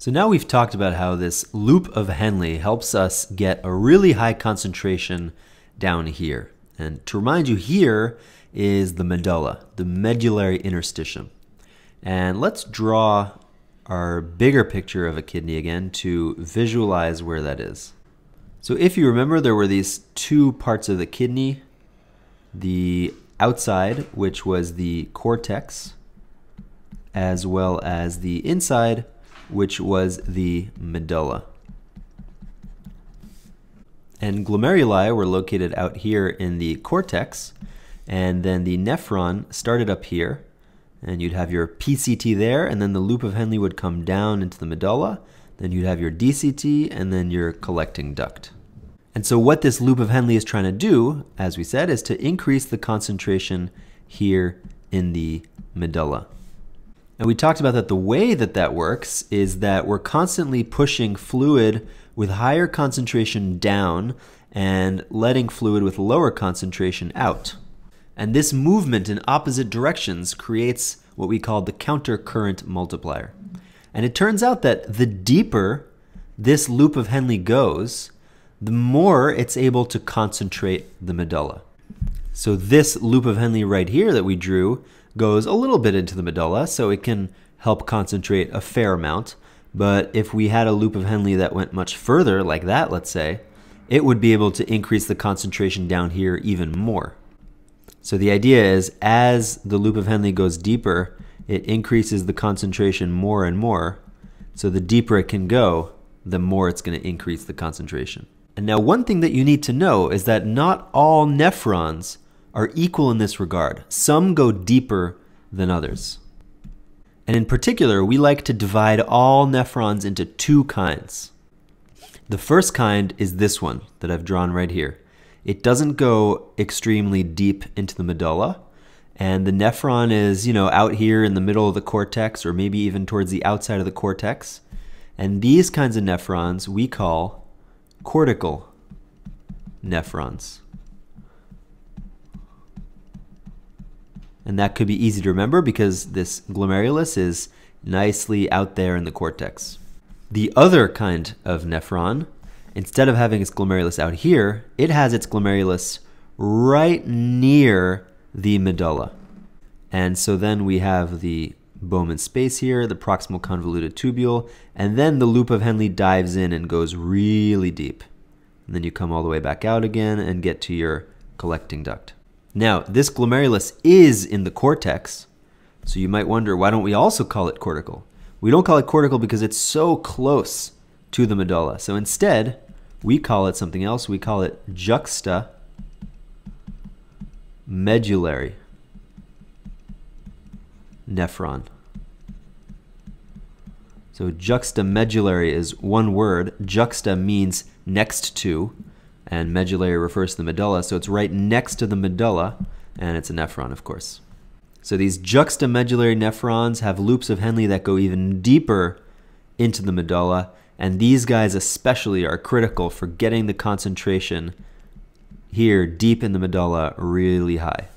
So now we've talked about how this loop of Henle helps us get a really high concentration down here. And to remind you, here is the medulla, the medullary interstitium. And let's draw our bigger picture of a kidney again to visualize where that is. So if you remember, there were these two parts of the kidney, the outside, which was the cortex, as well as the inside, which was the medulla. And glomeruli were located out here in the cortex, and then the nephron started up here, and you'd have your PCT there, and then the loop of Henle would come down into the medulla, then you'd have your DCT, and then your collecting duct. And so what this loop of Henle is trying to do, as we said, is to increase the concentration here in the medulla. And we talked about that the way that that works is that we're constantly pushing fluid with higher concentration down and letting fluid with lower concentration out. And this movement in opposite directions creates what we call the counter current multiplier. And it turns out that the deeper this loop of Henle goes, the more it's able to concentrate the medulla. So this loop of Henle right here that we drew goes a little bit into the medulla, so it can help concentrate a fair amount. But if we had a loop of Henle that went much further, like that, let's say, it would be able to increase the concentration down here even more. So the idea is as the loop of Henle goes deeper, it increases the concentration more and more. So the deeper it can go, the more it's going to increase the concentration. And now one thing that you need to know is that not all nephrons are equal in this regard. Some go deeper than others. And in particular, we like to divide all nephrons into two kinds. The first kind is this one that I've drawn right here. It doesn't go extremely deep into the medulla, and the nephron is, you know, out here in the middle of the cortex or maybe even towards the outside of the cortex. And these kinds of nephrons we call cortical nephrons. And that could be easy to remember because this glomerulus is nicely out there in the cortex. The other kind of nephron, instead of having its glomerulus out here, it has its glomerulus right near the medulla. And so then we have the Bowman space here, the proximal convoluted tubule, and then the loop of Henle dives in and goes really deep. And then you come all the way back out again and get to your collecting duct. Now, this glomerulus is in the cortex, so you might wonder, why don't we also call it cortical? We don't call it cortical because it's so close to the medulla. So instead, we call it something else. We call it juxta medullary nephron. So juxtamedullary is one word. Juxta means next to, and medullary refers to the medulla, so it's right next to the medulla, and it's a nephron, of course. So these juxtamedullary nephrons have loops of Henle that go even deeper into the medulla, and these guys especially are critical for getting the concentration here deep in the medulla really high.